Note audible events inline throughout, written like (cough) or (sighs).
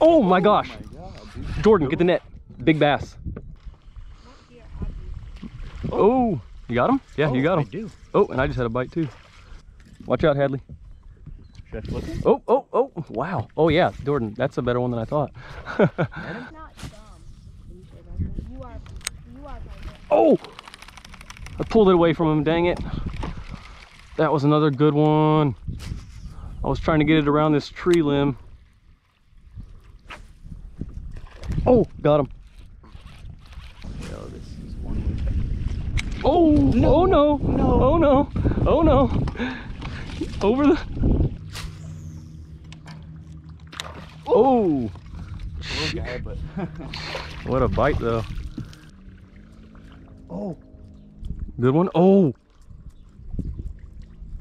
Oh my gosh. my god. Jordan, get the net. Big bass. Oh, you got him? Yeah, you got I him. Oh, and I just had a bite too. Watch out, Hadley. Should I flip him? Oh, oh, oh, wow. Oh yeah, Jordan, that's a better one than I thought. It's not dumb. You say that. You are, you are like oh! I pulled it away from him, dang it. That was another good one. I was trying to get it around this tree limb. Oh, got him. Yo, this is one Oh, oh no, No. oh no, oh no. Over the. Oh, oh. little guy, but (laughs) what a bite though. oh, Good one. Oh.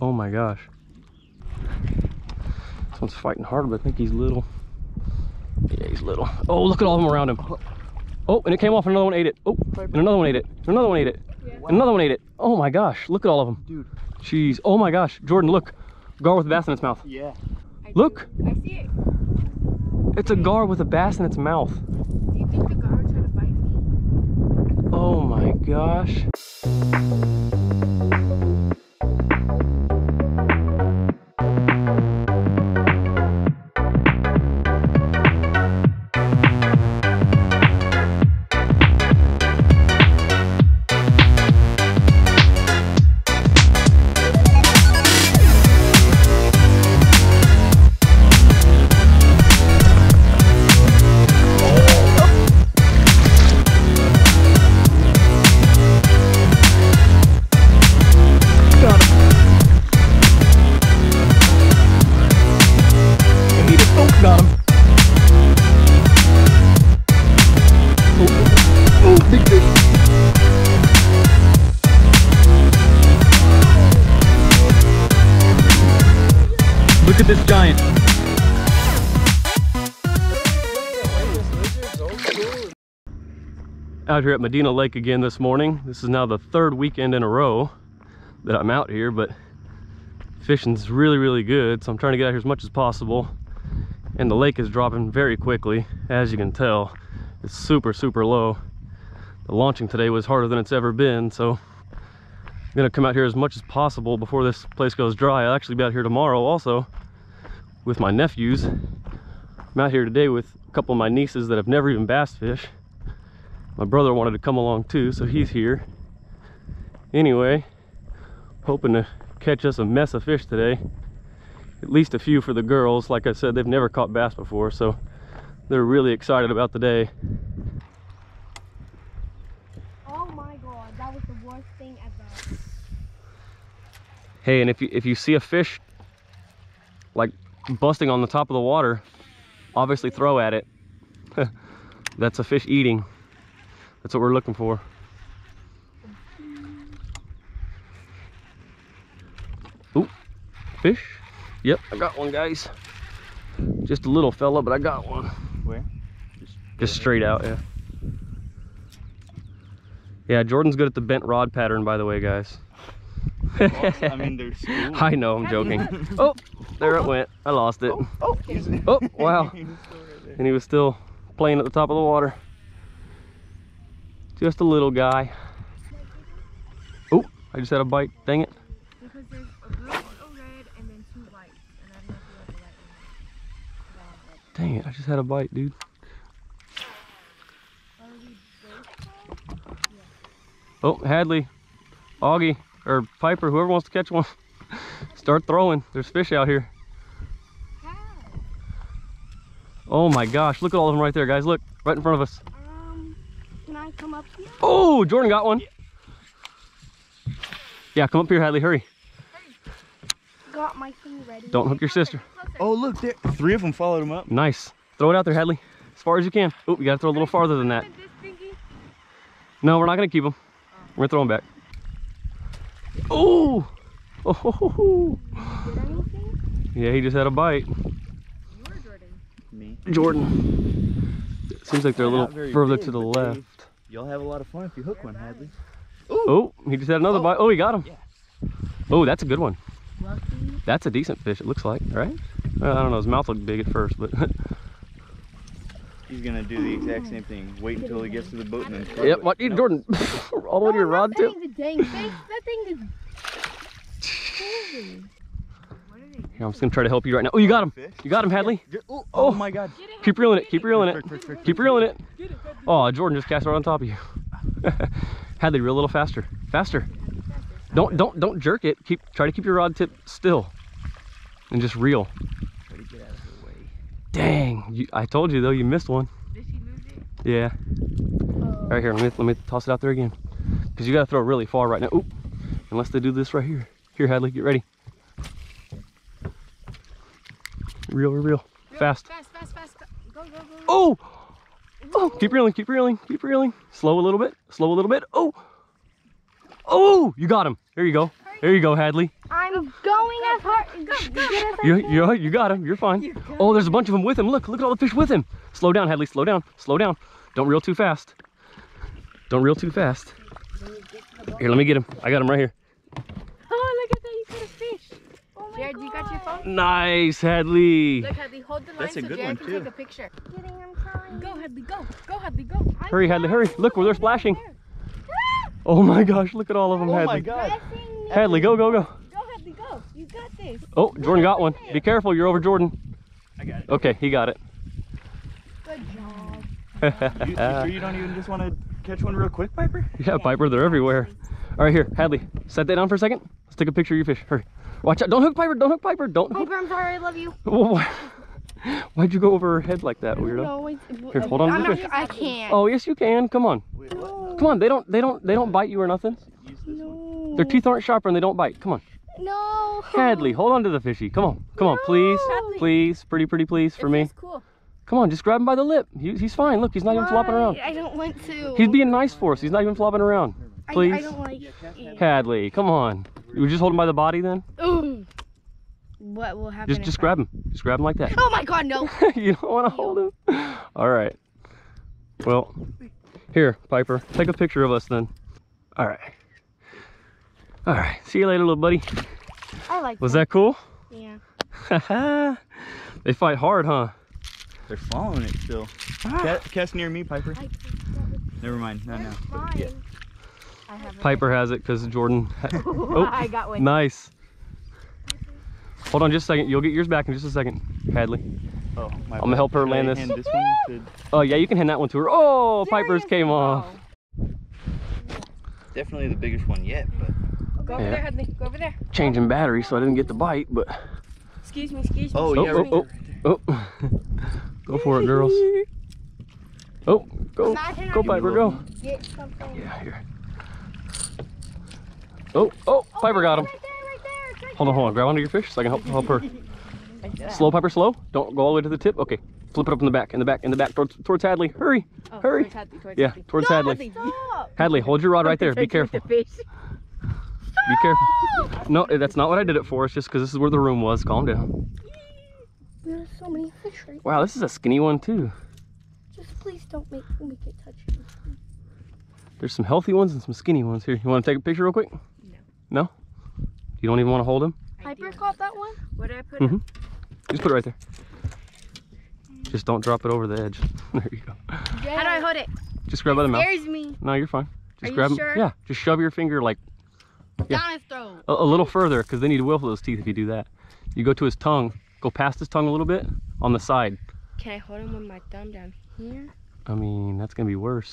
Oh my gosh. This one's fighting hard, but I think he's little. Yeah, he's little. Oh, look at all of them around him. Oh, and it came off and another one ate it. Oh, and another one ate it. And another one ate it. And another one ate it. Oh my gosh, look at all of them. dude. Jeez. Oh my gosh. Jordan, look. Gar with a bass in its mouth. Yeah. I Look. do. I see it. It's a gar with a bass in its mouth. Do you think the gar tried to bite me? Oh my gosh. Out here at Medina Lake again this morning. This is now the third weekend in a row that I'm out here, but fishing's really, really good. So I'm trying to get out here as much as possible. And the lake is dropping very quickly, as you can tell. It's super, super low. The launching today was harder than it's ever been, so I'm gonna come out here as much as possible before this place goes dry. I'll actually be out here tomorrow also with my nephews. I'm out here today with a couple of my nieces that have never even bass fished. My brother wanted to come along too, so he's here. Anyway, hoping to catch us a mess of fish today. At least a few for the girls. Like I said, they've never caught bass before, so they're really excited about the day. Oh my god, that was the worst thing ever. Hey, and if you if you see a fish like busting on the top of the water, obviously throw at it. (laughs) That's a fish eating. That's what we're looking for. Ooh, fish. Yep, I got one, guys. Just a little fella, but I got one. Where? Just straight out, yeah. Yeah, Jordan's good at the bent rod pattern, by the way, guys. I mean, (laughs) school. I know, I'm joking. (laughs) Oh, there it went. I lost it. Oh, he's Oh, wow. (laughs) he's still right there. And he was still playing at the top of the water. Just a little guy. Oh, I just had a bite. Dang it. Because there's a blue, a red, and then two whites. And I don't know if you have the white one. Dang it, I just had a bite, dude. Are we both caught? Oh, Hadley, Augie, or Piper, whoever wants to catch one. (laughs) Start throwing. There's fish out here. Oh my gosh, look at all of them right there, guys. Look, right in front of us. Can I come up here? Oh, Jordan got one. Yeah, come up here, Hadley, hurry. Got my thing ready. Don't hook your sister. Oh, look, there. Three of them followed him up. Nice. Throw it out there, Hadley, as far as you can. Oh, you gotta throw a little farther than that. No, we're not gonna keep them. We're gonna throw them back. Oh! Oh, ho, ho, ho. Yeah, he just had a bite. You or Jordan? Me. Jordan. Seems like they're a little further big, to the left. You'll have a lot of fun if you hook one, Hadley. Oh, he just had another Oh. bite. Oh, he got him. Yeah. Oh, that's a good one. Lucky. That's a decent fish, it looks like, right? Well, I don't know, his mouth looked big at first, but (laughs) He's gonna do the exact same thing. Wait until he gets to the boat and then. Yep, what you Jordan? (laughs) All the way to your No, rod that tip. thing's a dang fish. That thing is. (laughs) Holy. Here, I'm just gonna try to help you right now. Oh, you got him. You got him, Hadley. Oh, Oh. oh my god. Keep reeling it. Keep reeling it. Keep reeling it. Oh, Jordan just cast right on top of you. (laughs) Hadley, reel a little faster. Faster. Don't don't don't jerk it. Keep try to keep your rod tip still, and just reel. Try to get out of her way. Dang! You, I told you though. You missed one. Did she lose it? Yeah. Oh. All right, here. Let me let me toss it out there again. Cause you gotta throw really far right now. Oop. Unless they do this right here. Here, Hadley, get ready. Reel, reel, reel. Fast. Fast, fast, fast. Go, go, go. go. Oh! Oh, keep reeling, keep reeling, keep reeling. Slow a little bit, slow a little bit. Oh! Oh, you got him. There you go. There you go, Hadley. I'm going as hard. Go, go. As You, you, you got him. You're fine. Oh, there's a bunch of them with him. Look, look at all the fish with him. Slow down, Hadley. Slow down. Slow down. Don't reel too fast. Don't reel too fast. Here, let me get him. I got him right here. Oh, look at that. You caught a fish. Oh my Jared, you got your phone? Nice, Hadley. Look, Hadley, hold the line That's a so good Jared one, can take too. a picture. Kidding, I'm. Go, Hadley, go. Go, Hadley, go. I'm Hurry, Hadley, hurry. Look where they're splashing. Oh my gosh, look at all of them, Oh my Hadley. god. Blessing me. Hadley, go, go, go. Go, Hadley, go. You got this. Oh, Jordan got one. Be careful, you're over Jordan. I got it. Okay, he got it. Good job. (laughs) You, you sure you don't even just want to catch one real quick, Piper? Yeah, Piper, they're everywhere. All right, here, Hadley, set that down for a second. Let's take a picture of your fish. Hurry. Watch out. Don't hook Piper. Don't hook Piper. Don't hook. Piper, I'm sorry. I love you. (laughs) Why- Why'd you go over her head like that, weirdo? No, it's, Here, hold on I'm not. I can't. Oh, yes, you can. Come on. Wait, what? Come on. They don't. They don't. They don't bite you or nothing. Use this one. No. Their teeth aren't sharper and they don't bite. Come on. No. Hadley, hold on to the fishy. Come on. Come on, please. Hadley. Please. Pretty, pretty, please for me. It's cool. Come on. Just grab him by the lip. He, he's fine. Look, he's not even flopping around. I don't want to. He's being nice for us. He's not even flopping around. I- Please. I, don't like. Hadley, come on. You just hold him by the body then? Ooh. What will happen? Just just grab him. Just grab him like that. Oh my God, no. (laughs) you don't want to hold him. All right. Well, here, Piper, take a picture of us then. All right. All right. See you later, little buddy. I like. Was that cool? Yeah. (laughs) they fight hard, huh? They're following it still. Ah. Ca- Cast near me, Piper. I, Never mind. No, no. mine. I have. Piper has it because Jordan. (laughs) Oh. I got one. Nice. Hold on just a second. You'll get yours back in just a second, Hadley. Oh, my I'm gonna help her Should I land this. hand this one to- Oh, yeah, you can hand that one to her. Oh, Piper's came off. Definitely the biggest one yet, but Go over Yeah. there, Hadley. Go over there. Changing battery, so I didn't get the bite, but. Excuse me. Excuse me. Oh, Oh, yeah, oh, right oh. Oh, oh. (laughs) go for it, girls. (laughs) Oh, go, go, I Piper, go. Get something. Yeah, here. Oh, oh, oh, Piper got him. Right there, right there. Right Hold on, hold on. Grab onto your fish so I can help, help her. Slow, Piper, slow. Don't go all the way to the tip. Okay, flip it up in the back, in the back, in the back, towards, towards Hadley. Hurry, Oh, hurry. towards Hadley, towards Yeah, towards No, Hadley. Stop. Hadley, hold your rod right there. Be (laughs) careful. the. Be careful. No, eh, that's not what I did it for. It's just because this is where the room was. Calm down. There's so many fish right Wow, this is a skinny one too. Just please don't make, make it touch me. There's some healthy ones and some skinny ones here. You want to take a picture real quick? No. No? You don't even want to hold him? Piper caught that one? What did I put? mm -hmm. Just put it right there. Just don't drop it over the edge. (laughs) There you go. How do I hold it? Just grab by the mouth. Scares me. No, you're fine. Just Are you sure? Yeah, just shove your finger like Yeah. Down his throat. a, a little further because then he'd whiffle those teeth if you do that. You go to his tongue, go past his tongue a little bit on the side. Can I hold him with my thumb down here? I mean, that's gonna be worse.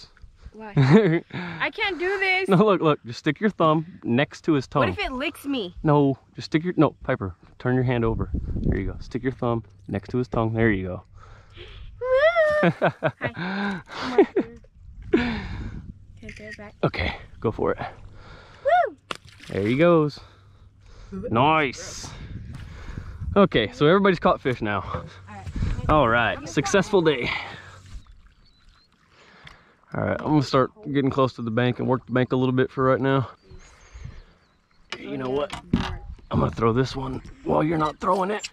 Why? I can't do this. (laughs) No, look, look. Just stick your thumb next to his tongue. What if it licks me? No, just stick your no, Piper. Turn your hand over. There you go. Stick your thumb next to his tongue. There you go. Can I throw it back? okay, go for it. There he goes. Nice. Okay, so everybody's caught fish now. All right, successful day. All right, I'm gonna start getting close to the bank and work the bank a little bit for right now. You know what? I'm gonna throw this one while you're not throwing it.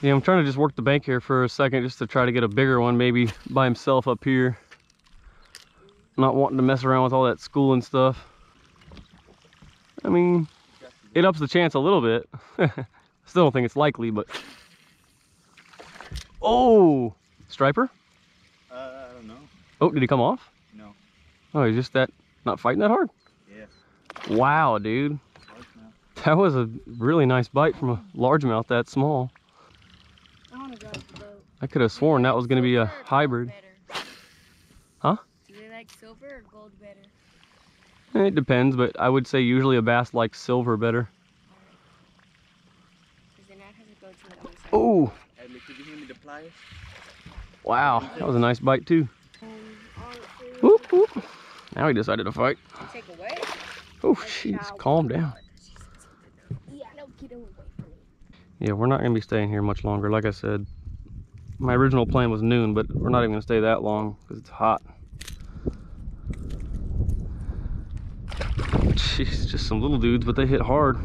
Yeah, I'm trying to just work the bank here for a second just to try to get a bigger one, maybe by himself up here. Not wanting to mess around with all that school and stuff. I mean, it ups the chance a little bit. (laughs) Still don't think it's likely, but. Oh, striper. Uh, I don't know. Oh, did he come off? No. Oh, he's just that not fighting that hard. Yeah. Wow, dude. Largemouth. That was a really nice bite from a largemouth that small. I want to grab the boat. I could have sworn that was going to be a Silver or gold hybrid. Huh? Do they like silver or gold better? It depends, but I would say usually a bass likes silver better. Because then that has to go to the other side. Oh, Adley, could you hand me the pliers? wow. That was a nice bite, too. Um, Whoop, whoop. Now he decided to fight. Oh, jeez. Calm down. yeah, no, get away from me. Yeah, we're not going to be staying here much longer. Like I said, my original plan was noon, but we're not even going to stay that long because it's hot. Jeez, just some little dudes, but they hit hard.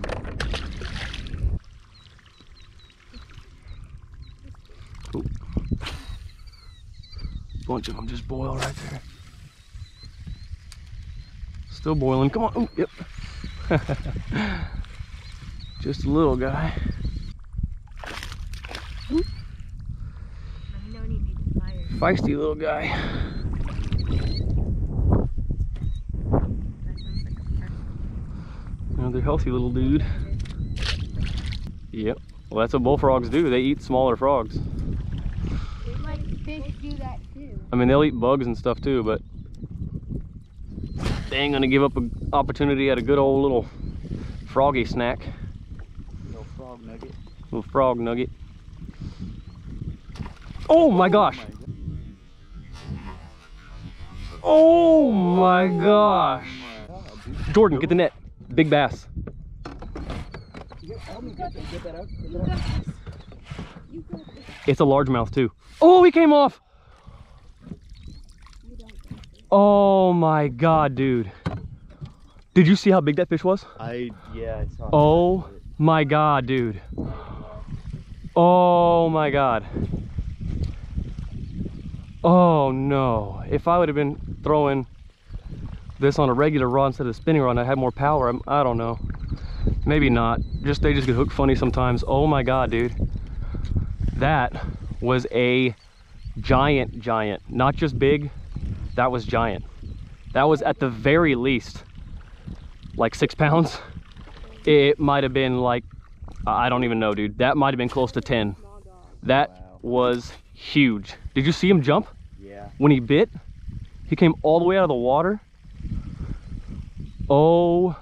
Bunch of them just boil right there. Still boiling. Come on. Oh, yep. (laughs) just a little guy. Feisty little guy. Another healthy little dude. Yep. Well, that's what bullfrogs do. They eat smaller frogs. Like fish do that too. I mean, they'll eat bugs and stuff too, but they ain't gonna give up an opportunity at a good old little froggy snack. Little frog nugget. Little frog nugget. Oh my gosh. Oh my gosh. Jordan, get the net. Big bass. It's a largemouth too. Oh, he came off. Oh my god, dude. Did you see how big that fish was? I yeah, I saw. Oh my god, dude. Oh my god. Oh no. If I would have been throwing this on a regular rod instead of a spinning rod I had more power, I'm, I don't know. Maybe not. Just they just get hooked funny sometimes. Oh my god, dude. That was a giant giant. Not just big, that was giant. That was at the very least like six pounds. It might have been like, I don't even know, dude. That might have been close to 10. That Wow. was huge. Did you see him jump Yeah. when he bit? He came all the way out of the water. Oh.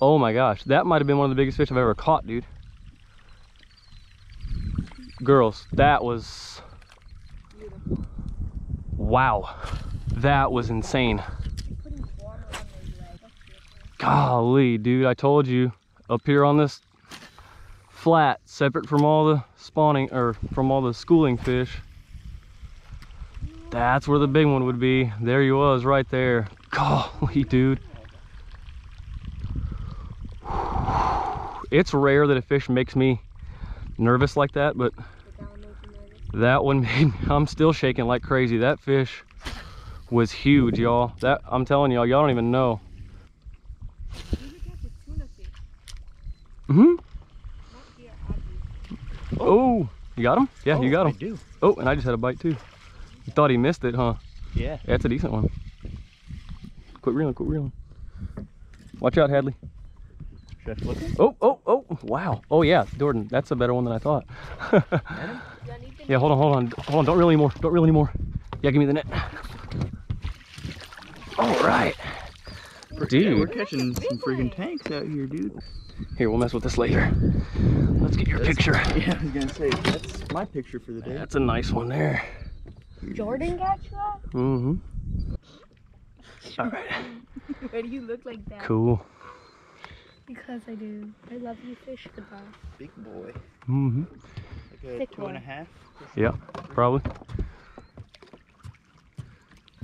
Oh my gosh. That might have been one of the biggest fish I've ever caught, dude. Girls, that was. Wow. That was insane. Golly, dude, I told you. Up here on this flat, separate from all the spawning, or from all the schooling fish. That's where the big one would be. There he was, right there. (laughs) Golly, dude. It's rare that a fish makes me nervous like that, but that one (laughs) made I'm still shaking like crazy. That fish was huge, y'all. That I'm telling y'all, y'all don't even know. You could catch a tuna fish. Mm-hmm. Not here, obviously. Oh, you got him? Yeah, you got him I do. Oh, and I just had a bite too. You thought he missed it, huh? Yeah. It's a decent one. Quit reeling, quit reeling. Watch out, Hadley. Should I flip him? Oh, oh, oh, wow. Oh yeah, Jordan, that's a better one than I thought. (laughs) yeah, hold on, hold on, hold on, don't reel anymore, don't reel anymore. Yeah, give me the net. All right. Yeah, we're Dude, catching some freaking tanks out here, dude. here, we'll mess with this later. Let's get your That's- picture. (laughs) Yeah, I was gonna say that's my picture for the day. That's a nice one there. Jordan got you that? Mm-hmm. All right, (laughs) Why do you look like that? cool. Because I do. I love you, fish. Goodbye. Big boy. Mm-hmm. Like a Thick two and a half. Yeah, probably.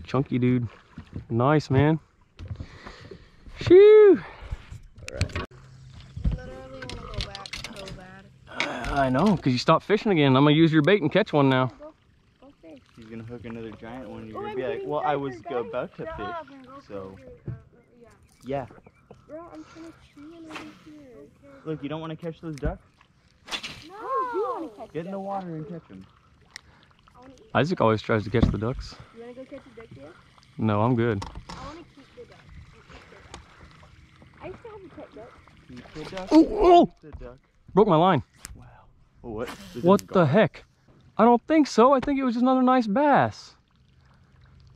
Chunky dude. Nice, man. Shoo! literally want to go back so. I know, because you stopped fishing again. I'm going to use your bait and catch one now. Go fish. He's gonna hook another giant one. You're Oh, gonna I'm be like, well, I was guys. about to fish. up so- yeah. Yeah. Bro, I'm trying to chew in over here. Look, you don't want to catch those ducks? Oh, no. I do want to catch Get in the water and catch them. I want to eat. Isaac always tries to catch the ducks. You want to go catch a duck yet? No, I'm good. I want to keep the duck. and eat the duck. I used to have a pet duck. Keep the duck. Oh, oh! the duck. Broke my line. Wow. Oh, what? This the gone. heck? I don't think so. I think it was just another nice bass.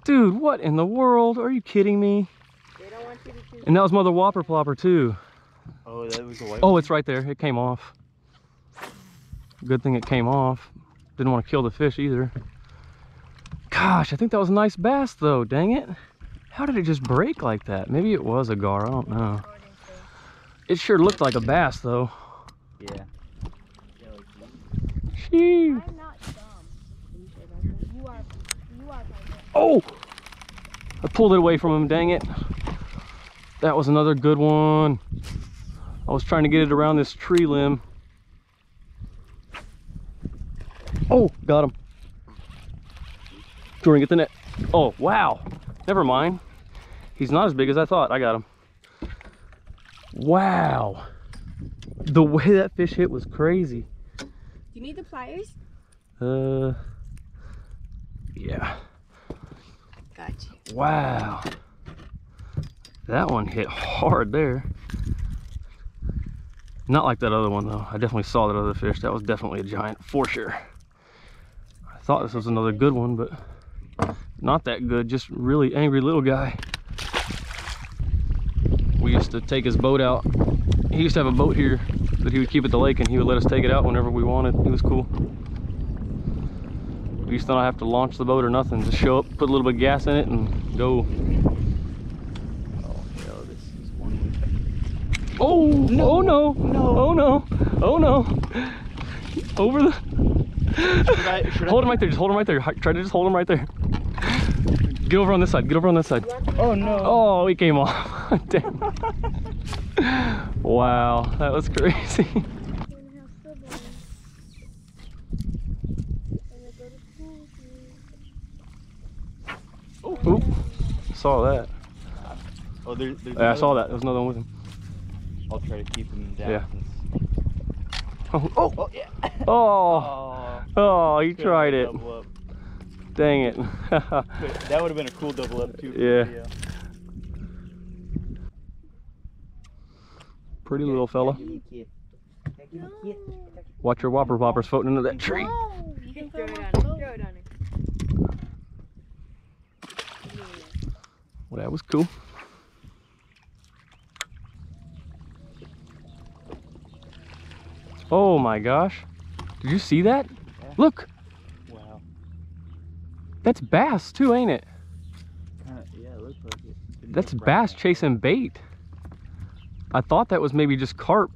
Dude, what in the world? Are you kidding me? They don't want you to choose. And that was mother whopper plopper too. Oh, that was a white Oh, one? it's right there. It came off. Good thing it came off. Didn't want to kill the fish either. Gosh, I think that was a nice bass though. Dang it. How did it just break like that? Maybe it was a gar. I don't know. It sure looked like a bass though. Yeah. Yeah, like Shee. I'm not dumb. You sure about that? You are. You are. Oh! I pulled it away from him, dang it. That was another good one. I was trying to get it around this tree limb. Oh, got him. Jordan, get the net. Oh, wow. Never mind. He's not as big as I thought. I got him. Wow. The way that fish hit was crazy. Do you need the pliers? Uh, yeah. Gotcha. Wow. That one hit hard there. Not like that other one though. I definitely saw that other fish. That was definitely a giant for sure. Thought this was another good one, but not that good. Just really angry little guy. We used to take his boat out. He used to have a boat here that he would keep at the lake and he would let us take it out whenever we wanted. He was cool. We used to not have to launch the boat or nothing. Just show up, put a little bit of gas in it and go. Oh, no. this is one with Oh, oh no, oh no, oh no. Over the, Should I, should hold him right there, just hold him right there. Try to just hold him right there. Get over on this side, get over on this side. Oh, no. Oh, he came off. (laughs) Damn. Wow, that was crazy. Two and a half siblings. And they go to school with me. Oop, saw that. Oh, there, there's Yeah, I another saw one. that. There was another one with him. I'll try to keep him down. Yeah. Since- Oh, oh, Oh, yeah. (laughs) oh, Oh, you could've tried it. Dang it. That would have been a cool double up, too. for Yeah. video. Pretty little fella. No. Watch your whopper poppers floating into that tree. No. You can Throw throw it on on it. Throw it on it. Well, that was cool. Oh my gosh. Did you see that? Yeah. Look, Wow. that's bass too, ain't it? Kinda, yeah, it looks like it. That's bass chasing bait. I thought that was maybe just carp,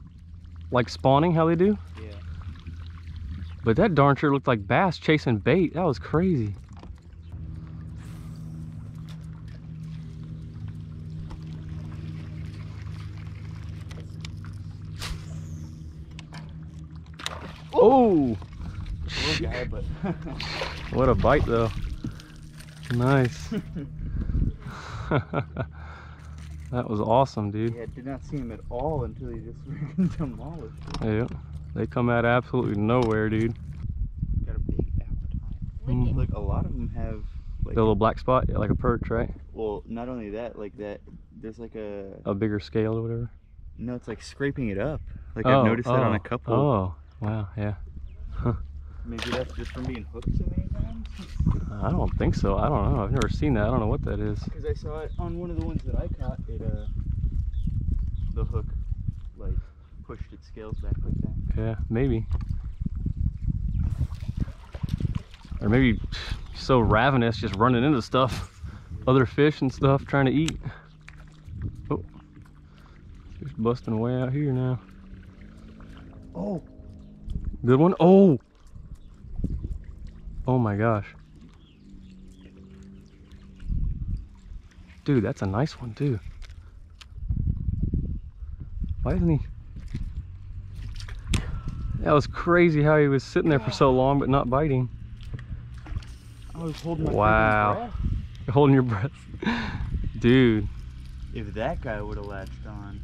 like spawning how they do. Yeah. But that darn sure looked like bass chasing bait. That was crazy. Oh, Little guy, but what a bite though. Nice. (laughs) (laughs) that was awesome, dude. yeah, did not see him at all until he just (laughs) freaking demolished it. Yeah. They come out absolutely nowhere, dude. Got a big appetite. Mhm. Look, a lot of them have like The little black spot, yeah, like a perch, right? well, not only that, like that. There's like a A bigger scale or whatever. no, it's like scraping it up. Like oh, I've noticed that on oh, a couple. Oh, wow, yeah. Maybe that's just from being hooked so many times. I don't think so. I don't know. I've never seen that. I don't know what that is. Because I saw it on one of the ones that I caught. It uh, the hook like pushed its scales back like that. Yeah, maybe. Or maybe so ravenous, just running into stuff, other fish and stuff, trying to eat. Oh, just busting away out here now. Oh, Good one. Oh, oh my gosh, dude, that's a nice one too. Why isn't he? That was crazy how he was sitting there for so long but not biting. I was holding my Wow. (laughs) holding your breath. Dude, If that guy would have latched on,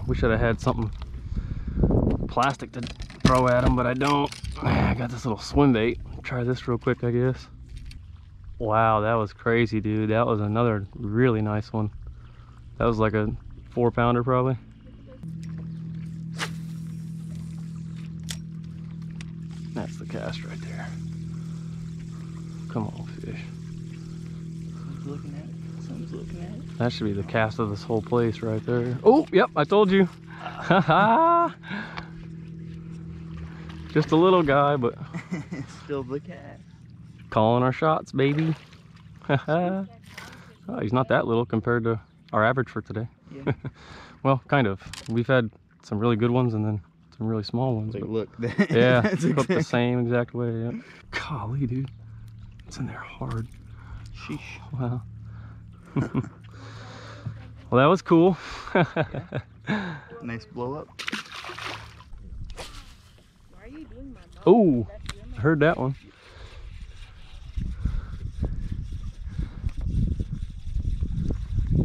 (sighs) wish I'd have had something plastic to throw at them, but I don't. (sighs) I got this little swim bait. Try this real quick, I guess. Wow, that was crazy, dude. That was another really nice one. That was like a four pounder probably. That's the cast right there. Come on, fish. Looking at it. Someone's looking at it. That should be the cast of this whole place right there. Oh, yep, I told you. (laughs) Just a little guy, but (laughs) Still the cat. calling our shots, baby. (laughs) oh, he's not that little compared to our average for today. Yeah. Well, kind of. We've had some really good ones and then some really small ones. But- look. yeah, cooked the same exact way. Yeah. Golly, dude. It's in there hard. Sheesh. Wow. (laughs) well, that was cool. Nice blow up. Why are you doing my mouth? oh, I heard that one.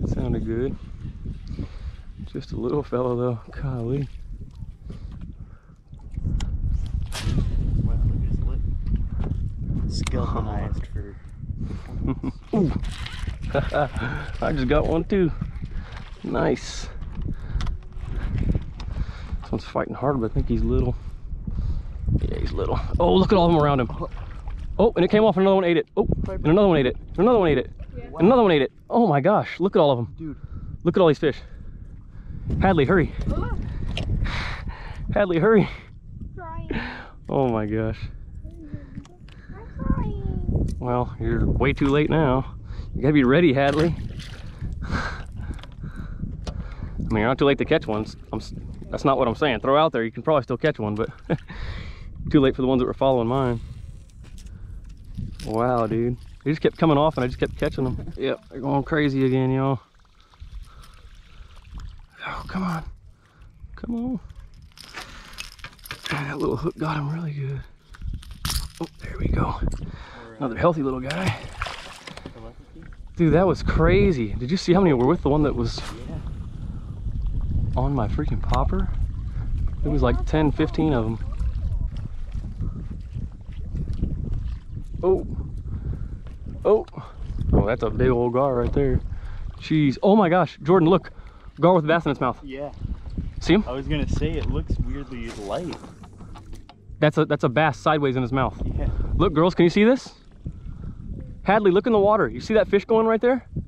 Sounded good. Just a little fella though. Golly. Wow, look at his lip. Skeletonized (laughs) for. (laughs) Ooh. (laughs) I just got one too. Nice. This one's fighting hard, but I think he's little. Yeah, he's little. Oh, look at all of them around him. Oh, and it came off and another one ate it. Oh, and another one ate it. And another one ate it. And another one ate it. Oh my gosh, look at all of them. Dude. Look at all these fish. Hadley, hurry. Oh, (gasps) Hadley, hurry. (laughs) Oh my gosh. Well, you're way too late now. You gotta be ready, Hadley. I mean, you're not too late to catch ones. I'm, that's not what I'm saying. Throw out there, you can probably still catch one, but (laughs) too late for the ones that were following mine. Wow, dude. They just kept coming off and I just kept catching them. Yep, they're going crazy again, y'all. Oh, come on. Come on. Man, that little hook got him really good. Oh, there we go. Another healthy little guy. Dude, that was crazy. Did you see how many were with the one that was on my freaking popper? It was like 10, 15 of them. Oh. Oh. Oh, that's a big old gar right there. Jeez. Oh my gosh. Jordan, look. Gar with a bass in its mouth. Yeah. See him? I was gonna say it looks weirdly light. That's a that's a bass sideways in his mouth. Yeah. Look, girls, can you see this? Hadley, look in the water. You see that fish going right there? Yeah.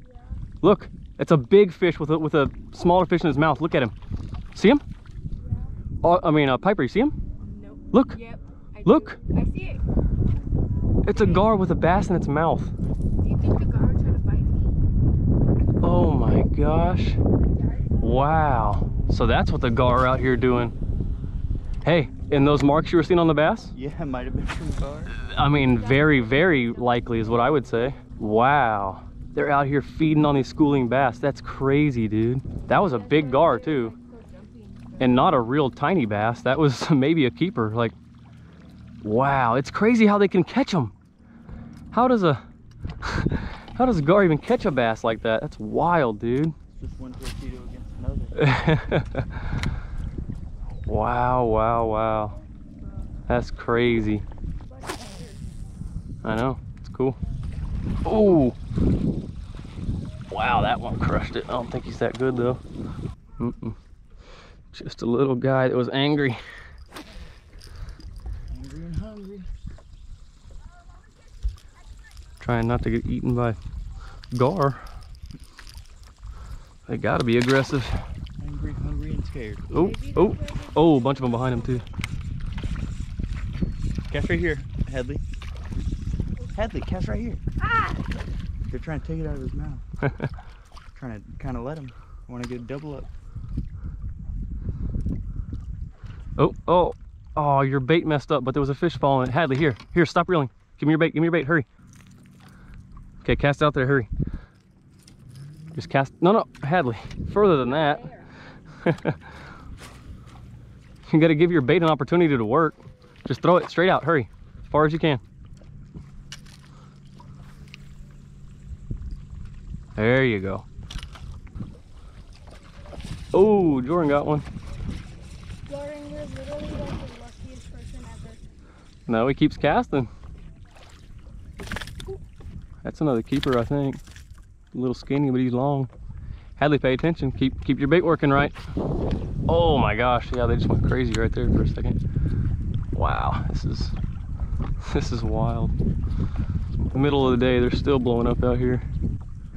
Look, it's a big fish with a, with a smaller fish in his mouth. Look at him. See him? Oh, I mean, uh, Piper, you see him? Nope. Look, Yep. I Look. do. I see it. it's a gar with a bass in its mouth. Do you think the gar try to bite me? Oh my gosh. Wow. So that's what the gar out here doing. Hey, and those marks you were seeing on the bass? Yeah, it might have been from gar. I mean, very, very likely is what I would say. Wow. They're out here feeding on these schooling bass. That's crazy, dude. That was a big gar, too. And not a real tiny bass. That was (laughs) maybe a keeper. Like, wow. It's crazy how they can catch them. How does a, (laughs) how does a gar even catch a bass like that? That's wild, dude. It's just one torpedo against another. (laughs) wow, wow, wow. That's crazy. I know. It's cool. Oh. Wow, that one crushed it. I don't think he's that good though. Mm-mm. Just a little guy that was angry. Angry and hungry. Trying not to get eaten by gar. They gotta be aggressive. Angry, hungry, and scared. Oh, oh, that's where the- oh, a bunch of them behind him too. Cast right here, Hadley. Hadley, cast right here. Ah! They're trying to take it out of his mouth. (laughs) trying to kind of let him. I want to get a double up. Oh, oh, oh, your bait messed up, but there was a fish falling. it. Hadley, here, here, stop reeling. Give me your bait, give me your bait, hurry. Okay, cast out there, hurry. Just cast, no, no, Hadley, further than that. (laughs) you gotta give your bait an opportunity to work. Just throw it straight out, hurry, as far as you can. There you go. Oh, Jordan got one. Jordan, you're literally like the luckiest person ever. No, he keeps casting. That's another keeper, I think. A little skinny, but he's long. Hadley, pay attention. Keep keep your bait working right. Oh my gosh, yeah, they just went crazy right there for a second. Wow, this is (laughs) this is wild. Middle of the day, they're still blowing up out here.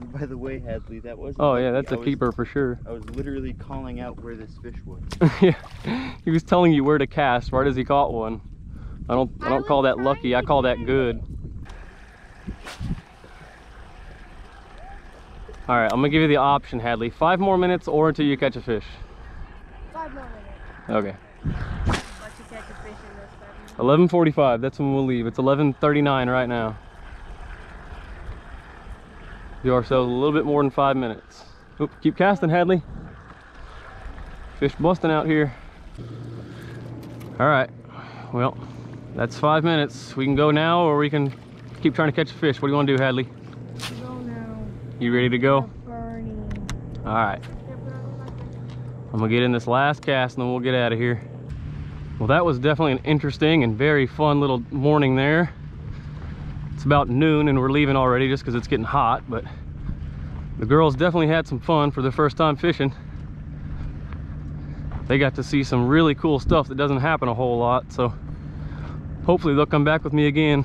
And by the way, Hadley, that wasn't. Oh yeah, me. that's I a was- keeper for sure. I was literally calling out where this fish was. (laughs) yeah, he was telling you where to cast right as he caught one. I don't I I don't call that lucky. I call that get good. All right, I'm gonna give you the option, Hadley. Five more minutes or until you catch a fish. Five more minutes. Okay. Once you catch a fish in those five minutes. 11:45. That's when we'll leave. It's 11:39 right now. Give ourselves a little bit more than five minutes. Oop, keep casting, Hadley. Fish busting out here. All right. Well, that's five minutes. We can go now, or we can keep trying to catch a fish. What do you want to do, Hadley? You ready to go? All right. Here, put on your left I'm gonna get in this last cast and then we'll get out of here. Well, that was definitely an interesting and very fun little morning there. It's about noon and we're leaving already just because it's getting hot, but the girls definitely had some fun for their first time fishing. They got to see some really cool stuff that doesn't happen a whole lot, so hopefully they'll come back with me again.